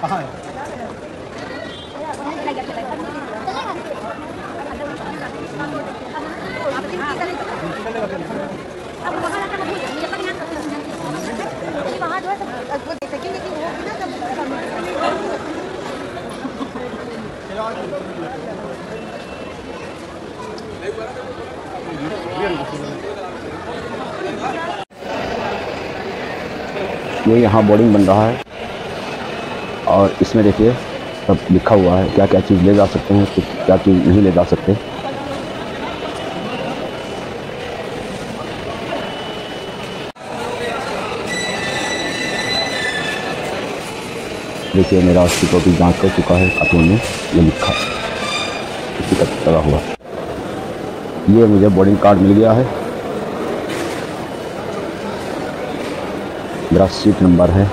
कहाँ है वो यहाँ बोर्डिंग बन रहा है। और इसमें देखिए, सब लिखा हुआ है क्या क्या चीज़ ले जा सकते हैं, कुछ क्या चीज़ नहीं ले जा सकते। देखिए, मेरा उसकी कॉपी जाँच कर चुका है कानून में ये लिखा, इसी का लगा हुआ। ये मुझे बोर्डिंग कार्ड मिल गया है। मेरा सीट नंबर है।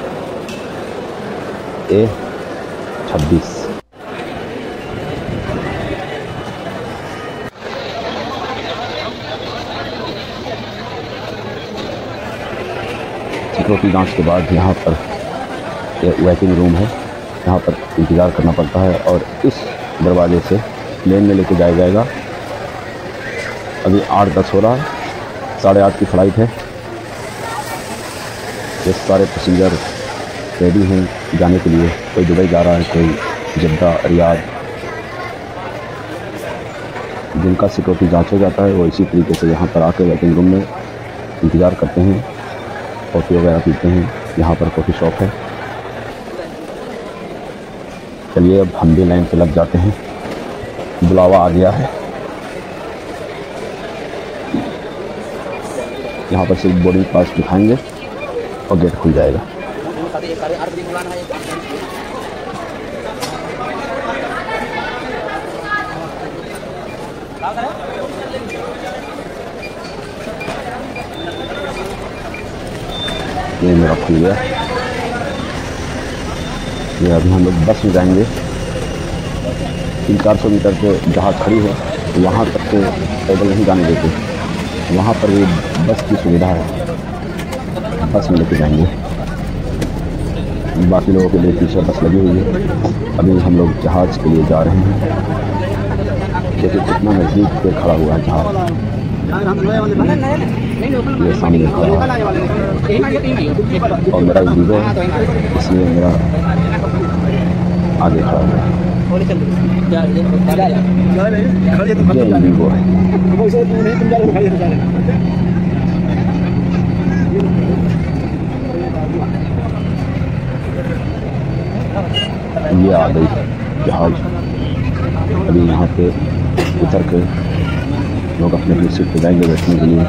ए छब्बीस सिक्योरिटी जाँच के बाद यहाँ पर एक वेटिंग रूम है। यहाँ पर इंतज़ार करना पड़ता है और इस दरवाजे से प्लेन में लेके जाया जाएगा। अभी आठ दस हो रहा है। साढ़े आठ की फ़्लाइट है। ये सारे पैसेंजर रेडी हैं जाने के लिए। कोई दुबई जा रहा है, कोई जद्दा, रियाद। जिनका सिक्योरिटी जाँच हो जाता है, वो इसी तरीके से यहाँ पर आके वेटिंग रूम में इंतज़ार करते हैं कॉफ़ी वगैरह पीते हैं। यहाँ पर कॉफ़ी शॉप है। चलिए, अब हम भी लाइन पे लग जाते हैं। बुलावा आ गया है। यहाँ पर सिर्फ़ बोर्डिंग पास दिखाएँगे और गेट खुल जाएगा। ये मेरा खुल गया ये अभी हम लोग बस में जाएँगे। तीन चार सौ मीटर पे जहाँ खड़ी है। वहाँ तक तो पैदल नहीं जाने देते। वहाँ पर ये बस की सुविधा है। बस में लेके जाएँगे। बाकी लोगों के लिए पीछे बस लगी हुई है। अभी हम लोग जहाज़ के लिए जा रहे हैं। देखिए कितना नज़दीक पे खड़ा हुआ है जहाज़। ये सामने खड़ा और मेरा वीवो है, इसलिए मेरा आगे खड़ा हुआ है। ये वीवो है। ये आ गई जहाज़। अभी यहाँ पे उतर के लोग अपने अपनी सीट पर जाएँगे बैठने के लिए।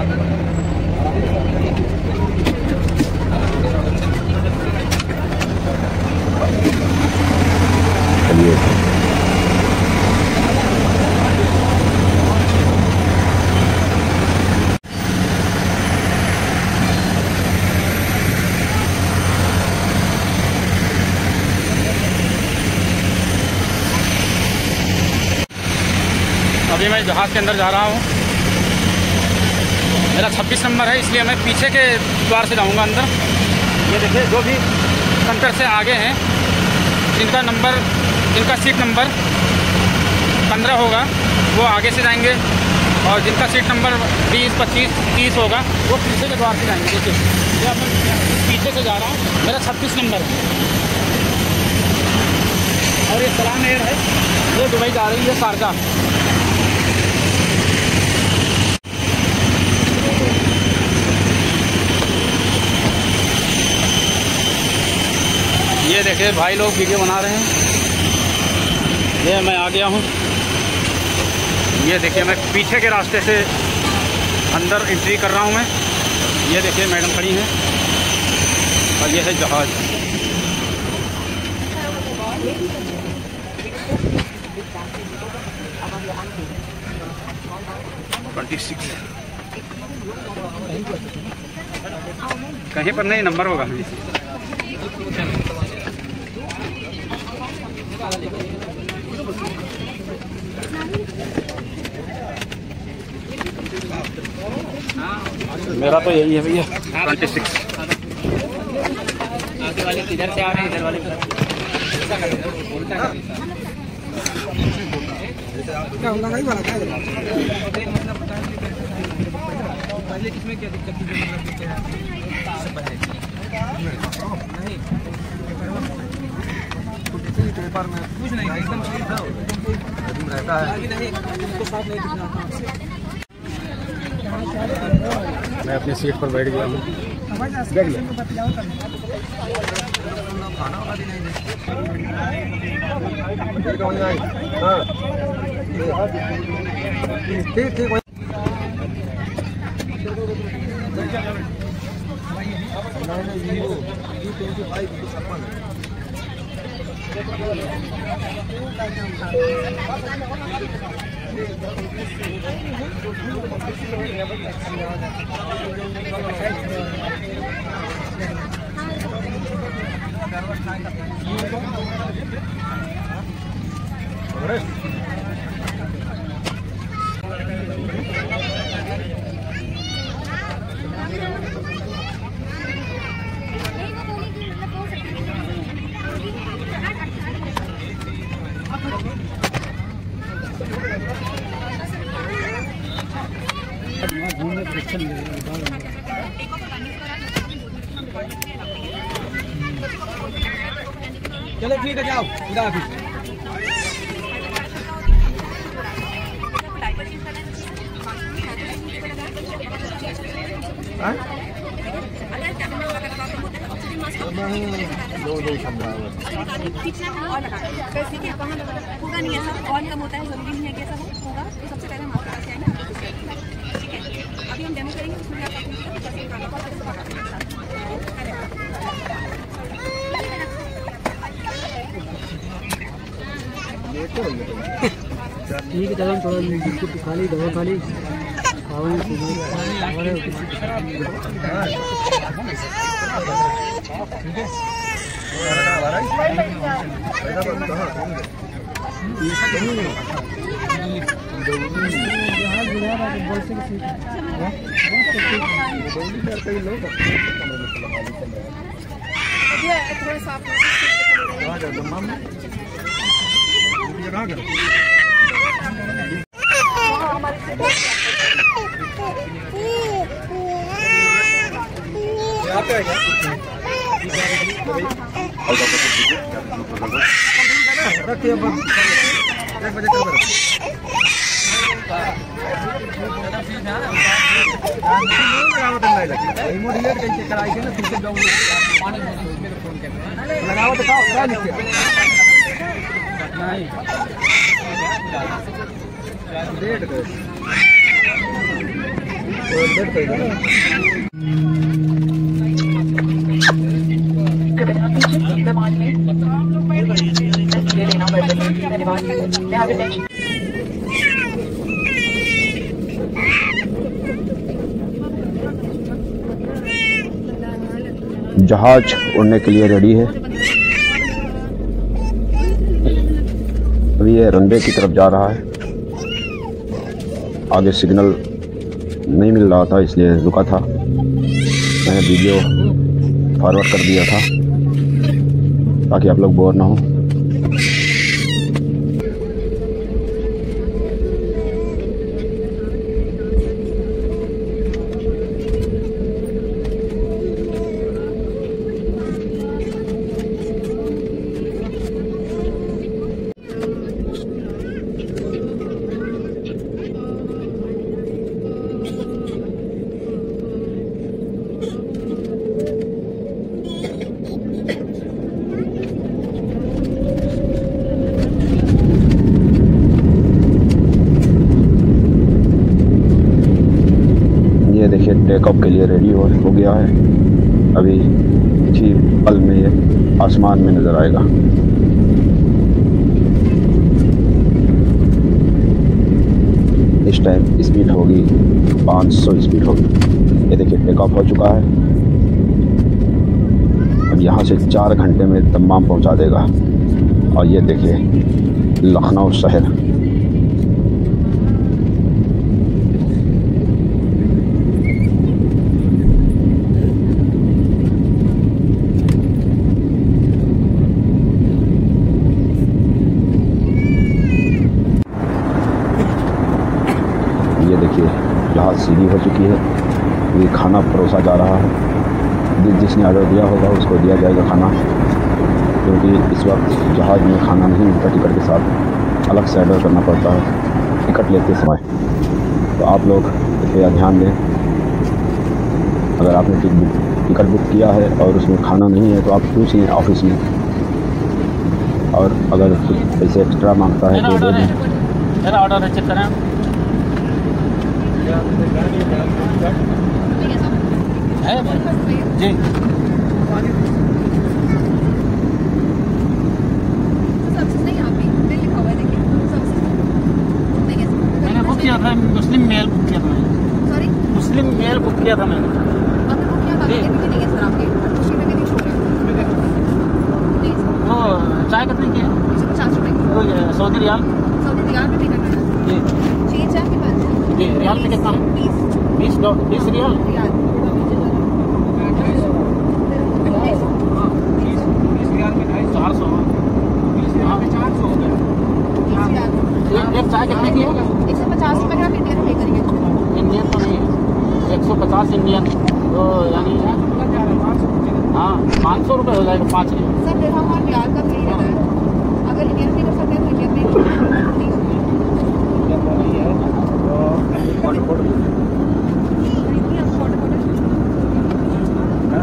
अभी मैं जहाज़ के अंदर जा रहा हूँ। मेरा 26 नंबर है इसलिए मैं पीछे के द्वार से जाऊँगा अंदर। ये देखिए जो भी कंटर से आगे हैं जिनका नंबर जिनका सीट नंबर 15 होगा वो आगे से जाएँगे और जिनका सीट नंबर 20, 25, 30 होगा वो पीछे के द्वार से जाएँगे। देखिए मैं पीछे से जा रहा हूँ मेरा 26 नंबर है। और ये सलाम एयर है ये दुबई जा रही है शारजा ये देखिए, भाई लोग वीडियो बना रहे हैं। ये मैं आ गया हूँ। ये देखिए, मैं पीछे के रास्ते से अंदर एंट्री कर रहा हूँ मैं। ये देखिए, मैडम खड़ी हैं। और ये है जहाज़। सिक्स। कहीं पर नहीं, नंबर होगा। मेरा तो यही है भैया। ट्वेंटी सिक्स पहले किसमें क्या दिक्कत थी मतलब नहीं पेपर में। कुछ नहीं एकदम था। रहता है। मैं अपनी सीट पर बैठ गया हूँ। देख ले। वाला भी नहीं ठीक ठीक चलो ठीक है जाओ। खुदा हाफिज और लगा। कैसे कि कहाँ लगा? होगा नहीं ऐसा और कम होता है है हो होगा तो सबसे पहले हम आपके पास आएँगे ठीक है अभी हम डेमो करेंगे उसमें आप अपनी कैसे खाना को कैसे पकाना है ठीक है चलो थोड़ा बिस्कुट खा ली दवा खा ली। थोड़ा सा रखिए अब एक बजे तक मोटिवेट कैसे कराई के ना फिर से जाऊँ लगाओ तो क्या नहीं कर जहाज़ उड़ने के लिए रेडी है। अभी ये रनवे की तरफ़ जा रहा है। आगे सिग्नल नहीं मिल रहा था, इसलिए रुका था। मैंने वीडियो फॉरवर्ड कर दिया था, ताकि आप लोग बोर ना हो। देखिए टेकअप के लिए रेडी हो, हो गया है। अभी कुछ ही पल में ये आसमान में नज़र आएगा। इस टाइम स्पीड होगी 500 स्पीड होगी। ये देखिए टेक ऑफ़ हो चुका है। अब यहाँ से चार घंटे में तमाम पहुँचा देगा। और ये देखिए लखनऊ शहर। हो चुकी है। ये खाना परोसा जा रहा है। जिस जिसने ऑर्डर दिया होगा, उसको दिया जाएगा खाना। क्योंकि इस वक्त जहाज़ में खाना नहीं मिलता, टिकट के साथ अलग से ऑर्डर करना पड़ता है। टिकट लेते समय। तो आप लोग कृपया ध्यान दें। अगर आपने टिकट बुक किया है और उसमें खाना नहीं है तो आप पूछें ऑफ़िस में। और अगर कुछ पैसे एक्स्ट्रा माँगता है तो दे दें मेरा ऑर्डर है जी सबसे नहीं आप भी बिल लिखा हुआ है देखिए सबसे नहीं है मैंने बुक किया था मुस्लिम मेल बुक किया था मैंने सॉरी मुस्लिम मेल बुक किया था मैंने आपने बुक किया बाकी जी। भी नहीं है सर आपके शीट में नहीं शो रहा है नहीं सर वो चाय कितने की है एक सौ पचास रुपए की वो ये सऊदी रियाल सऊदी रियाल में भी करना है जी चेंज है आपके पास जी रियाल में कितना है बीस बीस रियाल रियाल चार सौ हाँ चार सौ एक एक चाय कितने की है? एक सौ पचास रुपए का इंडियन पे करिए इंडियन तो नहीं है। एक सौ पचास इंडियन तो यानी हाँ पाँच सौ रुपये हो जाएगा पाँच रियाल सर दिरहम और रियाल का फ्री रहता है। अगर इंडियन पे कर सकते हैं तो इंडियन पे नहीं नहीं, आप order करो।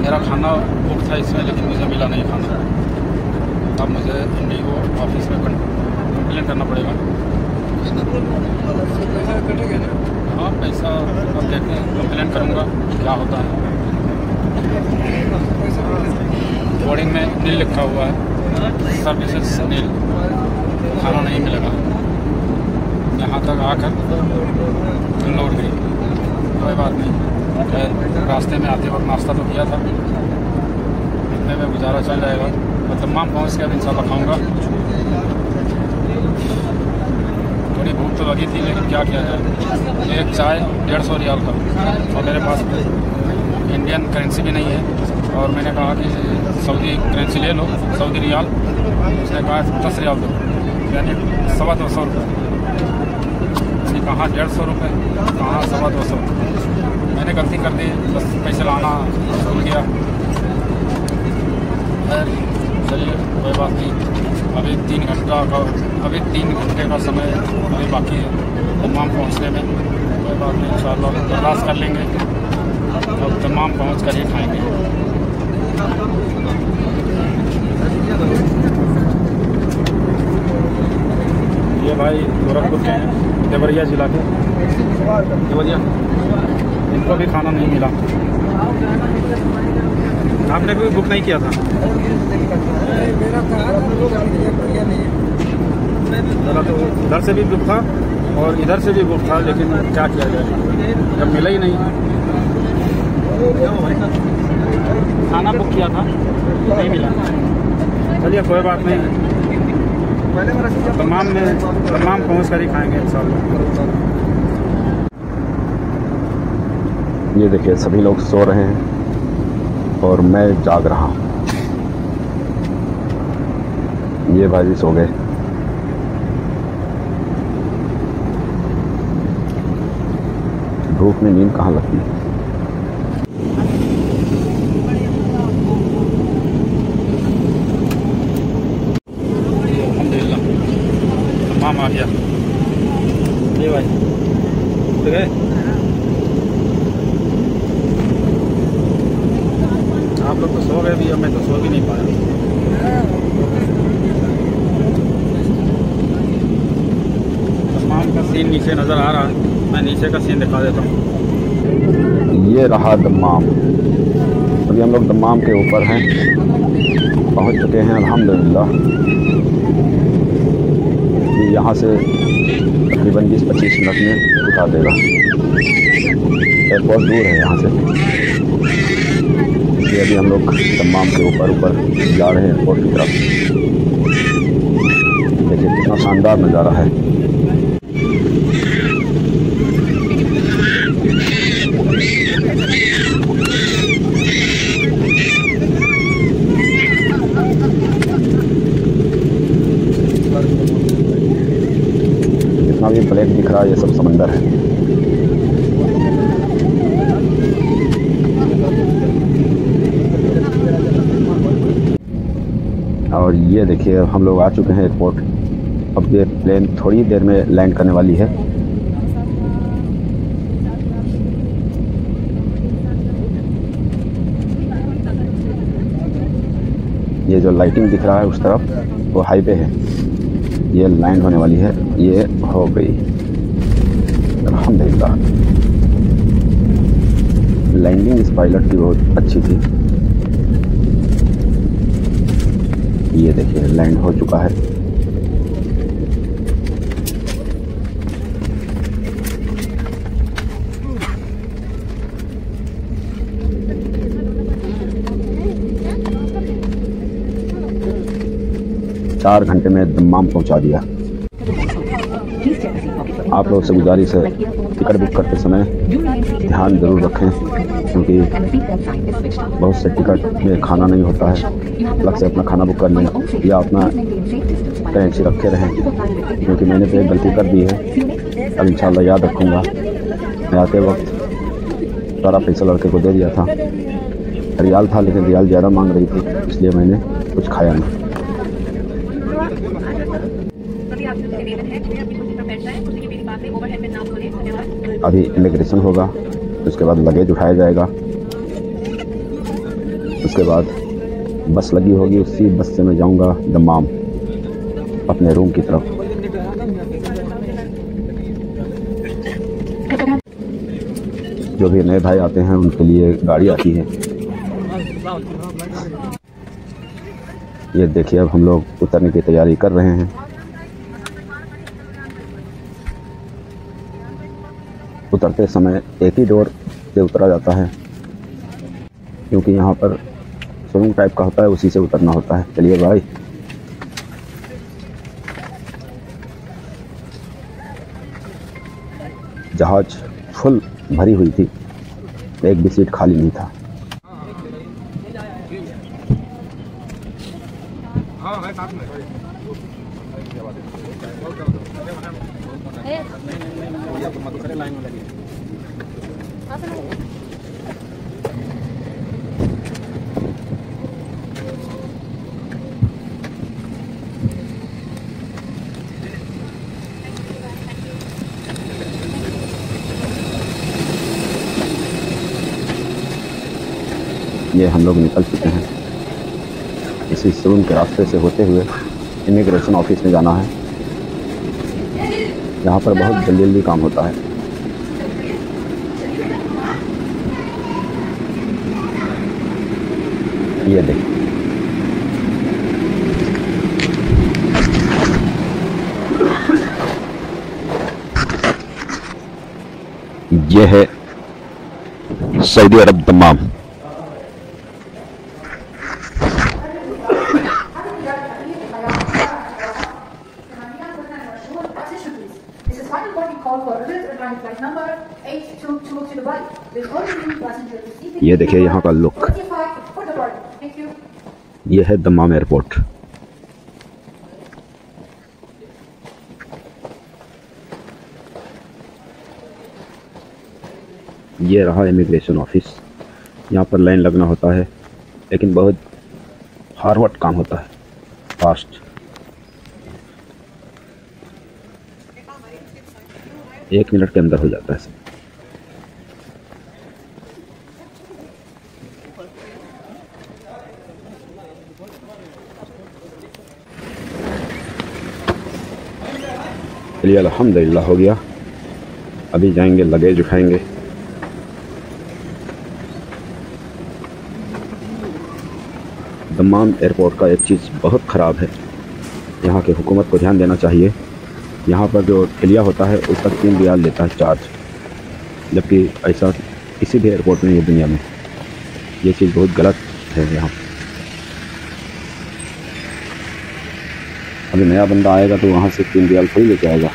मेरा खाना बुक था इसमें लेकिन मुझे मिला नहीं खाना अब मुझे इंडिगो ऑफ़िस में कंप्लेन करना पड़ेगा हाँ पैसा अब देखते करूँगा, क्या होता है। बोर्डिंग में नील लिखा हुआ है। Services nil. खाना नहीं मिलेगा। यहाँ तक आकर लौट गई कोई बात नहीं। रास्ते में आते वक्त नाश्ता तो किया था। इतने में गुजारा चल जाएगा। मैं तमाम पहुँच के अब इंशाल्लाह खाऊँगा। थोड़ी भूख तो लगी थी, लेकिन क्या किया जाए? एक चाय, डेढ़ सौ रियाल का, और मेरे पास इंडियन करेंसी भी नहीं है, और मैंने कहा कि सऊदी करेंसी ले लो सऊदी रियाल। उसने कहा, दस रियाल दो, यानी सवा दो सौ रुपये कहा, डेढ़ सौ रुपये कहाँ, सवा दो सौ। मैंने गलती कर दी, बस पैसे लाना भूल गया। चलिए, कोई बात नहीं। अभी तीन घंटा का, अभी तीन घंटे का समय अभी बाकी है। तमाम पहुँचने में। कोई बात नहीं, इंशाल्लाह बर्दाश्त कर लेंगे। अब तमाम पहुँच कर ही खाएँगे। ये भाई गोरखपुर के हैं, देवरिया जिला के। देवरिया। इनको भी खाना नहीं मिला। आपने कोई बुक नहीं किया था? चला तो उधर से भी बुक था और इधर से भी बुक था, लेकिन क्या किया जाए? जब मिला ही नहीं। खाना बुक किया था, नहीं मिला। चलिए, कोई बात नहीं। तमाम में, तमाम पहुँच कर ही खाएँगे इंशाल्लाह। ये देखिए, सभी लोग सो रहे हैं। और मैं जाग रहा हूँ। ये भाई सो गए। धूप में नींद कहाँ लगती है? आ गया। ये भाई, उठ गए? लोग तो सो गए भी अब मैं तो सो भी नहीं पाया तमाम का सीन नीचे नज़र आ रहा है मैं नीचे का सीन दिखा देता हूँ ये रहा दमाम अभी हम लोग दमाम के ऊपर हैं पहुँच चुके हैं अल्हम्दुलिल्लाह ये यहाँ से तकरीबन 20-25 मिनट में उतार देगा एयरपोर्ट दूर है यहाँ से ये अभी हम लोग तमाम के ऊपर ऊपर जा रहे हैं और की तरफ़ देखिए कितना शानदार नज़ारा है। जितना भी ब्लैक दिख रहा है, ये सब समंदर है। और ये देखिए हम लोग आ चुके हैं एयरपोर्ट अब ये प्लेन थोड़ी देर में लैंड करने वाली है. ये जो लाइटिंग दिख रहा है उस तरफ़, वो हाईवे है. ये लैंड होने वाली है. ये हो गई. अलहमदिल्ला लैंडिंग इस पायलट की बहुत अच्छी थी. ये देखिए लैंड हो चुका है। चार घंटे में दम्माम पहुँचा दिया। आप लोग से गुजारिश है टिकट बुक करते समय ध्यान ज़रूर रखें, क्योंकि बहुत से टिकट में खाना नहीं होता है। अलग से अपना खाना बुक कर लें या अपना करेंसी रखे रहें, क्योंकि मैंने तो एक गलती कर दी है। अब इंशाल्लाह याद रखूँगा। मैं आते वक्त सारा पैसा लड़के को दे दिया था। रियाल था, लेकिन रियाल ज़्यादा मांग रही थी, इसलिए मैंने कुछ खाया नहीं सभी आपसे निवेदन है कृपया अपनी कुर्सी पर बैठ जाएँ कुर्सी की मेरी बात है ओवरहेड में ना खोलें धन्यवाद अभी इमिग्रेशन होगा, उसके बाद लगेज उठाया जाएगा। उसके बाद बस लगी होगी, उसी बस से मैं जाऊँगा दमाम अपने रूम की तरफ़। जो भी नए भाई आते हैं, उनके लिए गाड़ी आती है। ये देखिए, अब हम लोग उतरने की तैयारी कर रहे हैं। उतरते समय एक ही डोर से उतरा जाता है, क्योंकि यहाँ पर सुरंग टाइप का होता है, उसी से उतरना होता है। चलिए भाई। जहाज़ फुल भरी हुई थी, एक भी सीट खाली नहीं था। ये हम लोग निकल चुके हैं। इसी सुरंग के रास्ते से होते हुए इमिग्रेशन ऑफ़िस में जाना है। यहाँ पर बहुत जल्दी जल्दी काम होता है। ये देख। यह है सऊदी अरब दमाम देखिए यहाँ का look 45 for the boarding. Thank you. ये है दमाम एयरपोर्ट ये रहा इमिग्रेशन ऑफ़िस यहाँ पर लाइन लगना होता है, लेकिन बहुत हार्वर्ड काम होता है फास्ट एक मिनट के अंदर हो जाता है सब चलिए अल्हम्दुलिल्लाह हो गया। अभी जाएँगे, लगेज उठाएँगे। दमाम एयरपोर्ट का एक चीज़ बहुत ख़राब है। यहाँ की हुकूमत को ध्यान देना चाहिए। यहाँ पर जो ठिलिया होता है, उस तक तीन रियाल लेता है चार्ज। जबकि ऐसा किसी भी एयरपोर्ट में ये दुनिया में। ये चीज़ बहुत गलत है यहाँ। अभी नया बंदा आएगा तो वहाँ से तीन रियाल थोड़ी लेके आएगा।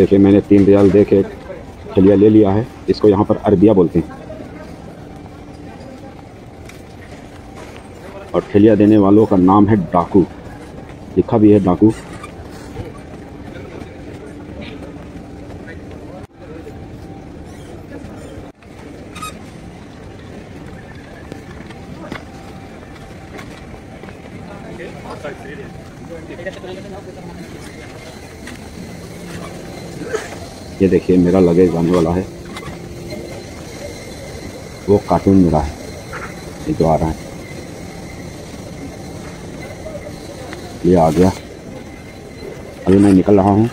देखिए, मैंने तीन रियाल दे के खलिया ले लिया है। इसको यहाँ पर अरबिया बोलते हैं। और खलिया देने वालों का नाम है डाकू। लिखा भी है डाकू। ये देखिए, मेरा लगेज आने वाला है। वो कार्टून मेरा है। ये जो आ रहा है। ये आ गया। अभी मैं निकल रहा हूँ।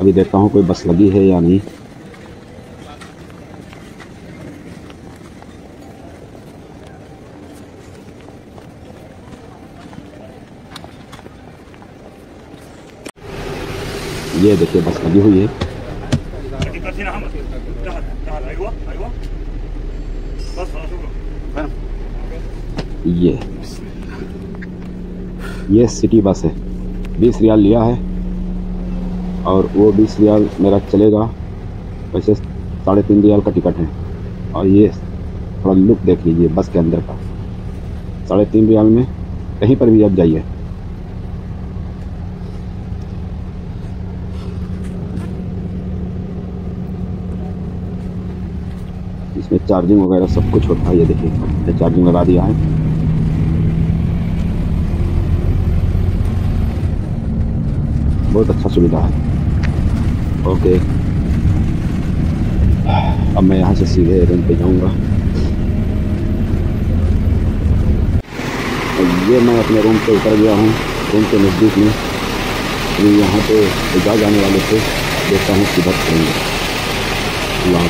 अभी देखता हूँ कोई बस लगी है या नहीं। ये देखिए, बस लगी हुई है। ये। ये सिटी बस है। बीस रियाल लिया है। और वो बीस रियाल मेरा चलेगा। वैसे साढ़े तीन रियाल का टिकट है। और ये थोड़ा लुक देख लीजिए बस के अंदर का। साढ़े तीन रियाल में कहीं पर भी आप जाइए। इसमें चार्जिंग वगैरह सब कुछ होता है, ये देखिए मैंने चार्जिंग लगा दिया है। बहुत अच्छा सुविधा है। ओके अब मैं यहाँ से सीधे रूम पे जाऊँगा। ये मैं अपने रूम पे उतर गया हूँ रूम के नज़दीक में। अभी यहाँ पे जा जाने वाले थे, देखता हूँ किधर करेंगे। अल्लाह